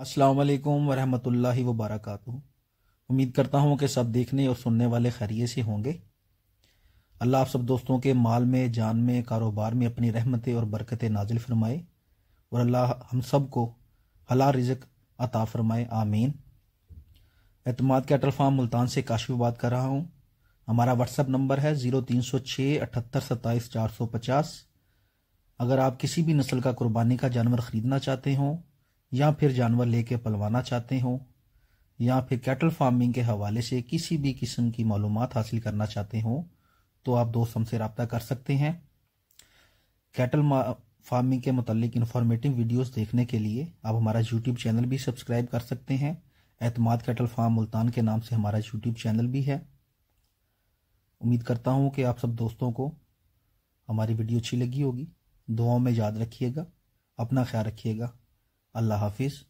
अस्सलाम वालेकुम वरहमतुल्लाहि वबरकातुहू। उम्मीद करता हूँ कि सब देखने और सुनने वाले खैरिए से होंगे। अल्लाह आप सब दोस्तों के माल में, जान में, कारोबार में अपनी रहमतें और बरकतें नाजिल फरमाए और अल्लाह हम सबको हला रिजक अता फरमाए, आमीन। एतमाद कैटल फार्म मुल्तान से काशिफ बात कर रहा हूँ। हमारा व्हाट्सअप नंबर है ज़ीरो तीन सौ छः अठहत्तर सत्ताईस चार सौ पचास। अगर आप किसी भी नस्ल का कुर्बानी का जानवर ख़रीदना चाहते हों या फिर जानवर लेके पलवाना चाहते हों, या फिर कैटल फ़ार्मिंग के हवाले से किसी भी किस्म की मालूम हासिल करना चाहते हों तो आप दोस्त हमसे रबता कर सकते हैं। कैटल फ़ार्मिंग के मतलब इंफॉर्मेटिव वीडियोस देखने के लिए आप हमारा यूट्यूब चैनल भी सब्सक्राइब कर सकते हैं। एतमाद कैटल फार्म मुल्तान के नाम से हमारा यूट्यूब चैनल भी है। उम्मीद करता हूँ कि आप सब दोस्तों को हमारी वीडियो अच्छी लगी होगी। दुआओं में याद रखिएगा, अपना ख्याल रखिएगा। अल्लाह हाफिज़।